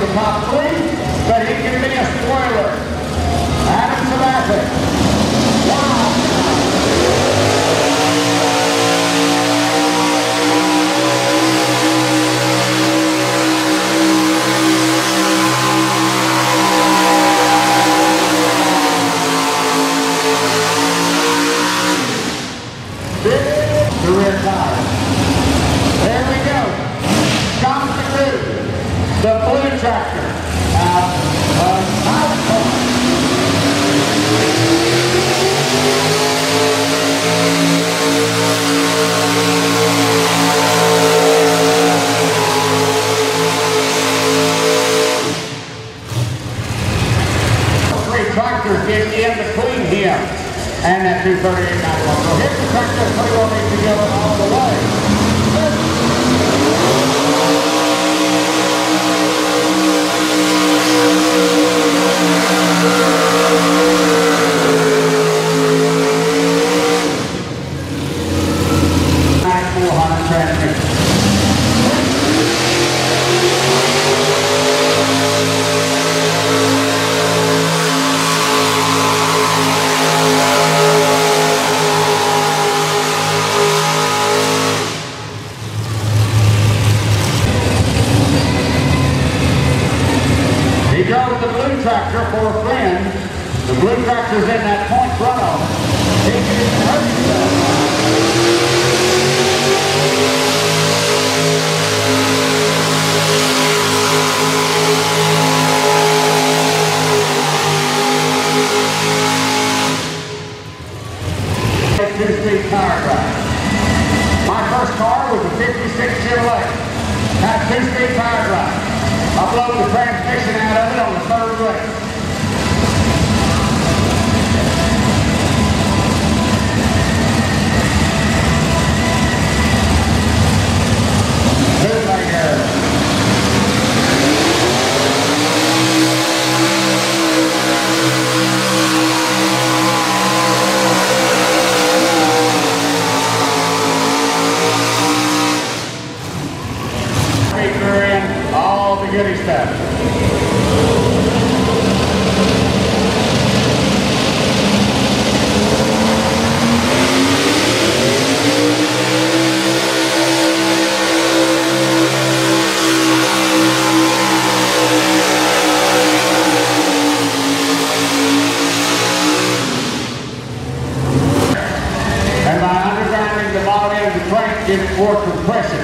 the top tractor. Tractors in between him and that 238 91. So his tractor pretty well needs to all the way. He drove the blue tractor for a friend. The blue tractor's in that point runoff. He didn't hurt himself. Two-speed power drive. My first car was a 56 Chevrolet. Had two-speed power drive. I blew the transmission out of it on the third race. Bootlegger. Speaker in, all the goody stuff. And by undergrounding the body of the more compression.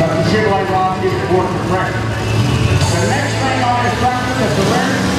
But the Chevrolet rod gives more compression. The next thing on this tractor is the rear